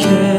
care.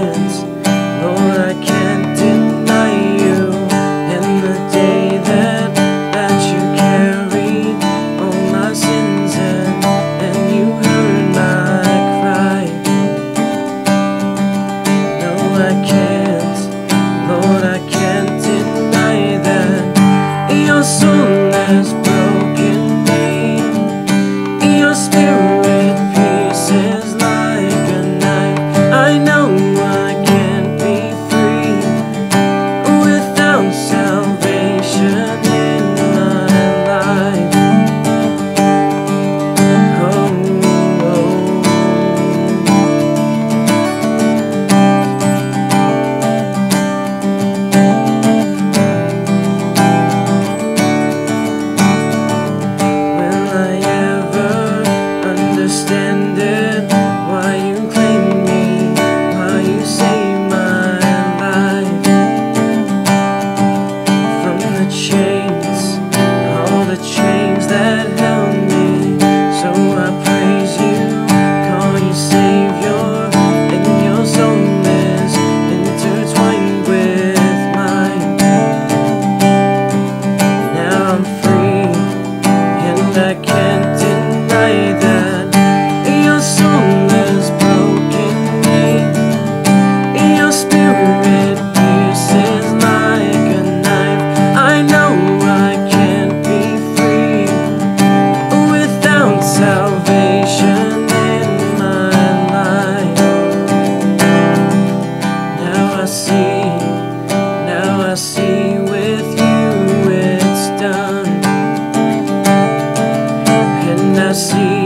stand See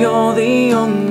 you're the only